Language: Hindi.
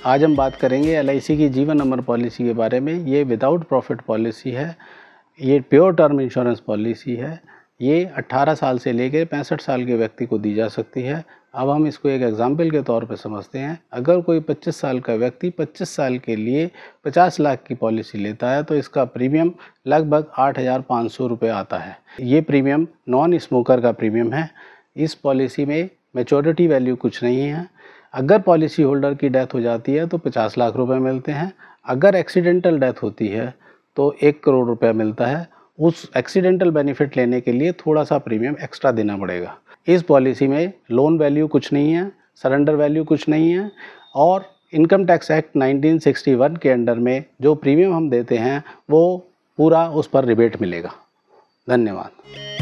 आज हम बात करेंगे एलआईसी की जीवन नंबर पॉलिसी के बारे में। ये विदाउट प्रॉफिट पॉलिसी है, ये प्योर टर्म इंश्योरेंस पॉलिसी है। ये 18 साल से लेकर पैंसठ साल के व्यक्ति को दी जा सकती है। अब हम इसको एक एग्ज़ाम्पल के तौर पर समझते हैं। अगर कोई 25 साल का व्यक्ति 25 साल के लिए 50 लाख की पॉलिसी लेता है तो इसका प्रीमियम लगभग आठ हज़ार पाँच सौ रुपये आता है। ये प्रीमियम नॉन स्मोकर का प्रीमियम है। इस पॉलिसी में मेचोरिटी वैल्यू कुछ नहीं है। अगर पॉलिसी होल्डर की डेथ हो जाती है तो 50 लाख रुपए मिलते हैं। अगर एक्सीडेंटल डेथ होती है तो एक करोड़ रुपया मिलता है। उस एक्सीडेंटल बेनिफिट लेने के लिए थोड़ा सा प्रीमियम एक्स्ट्रा देना पड़ेगा। इस पॉलिसी में लोन वैल्यू कुछ नहीं है, सरेंडर वैल्यू कुछ नहीं है और इनकम टैक्स एक्ट 1961 के अंडर में जो प्रीमियम हम देते हैं वो पूरा उस पर रिबेट मिलेगा। धन्यवाद।